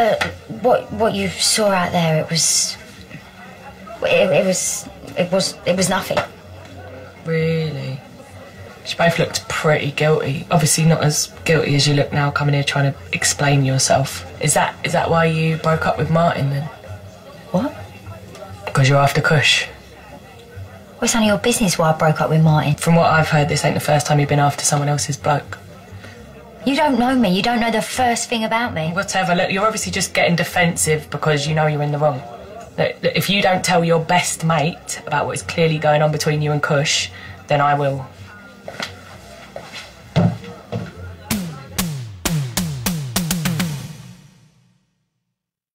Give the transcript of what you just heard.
Uh, what what you saw out there, it was. It, it was. It was. It was nothing. Really? You both looked pretty guilty. Obviously, not as guilty as you look now, coming here trying to explain yourself. Is that is that why you broke up with Martin then? What? Because you're after Kush. Well, it's none of your business why I broke up with Martin. From what I've heard, this ain't the first time you've been after someone else's bloke. You don't know me. You don't know the first thing about me. Whatever. Look, you're obviously just getting defensive because you know you're in the wrong. Look, look, if you don't tell your best mate about what is clearly going on between you and Kush, then I will.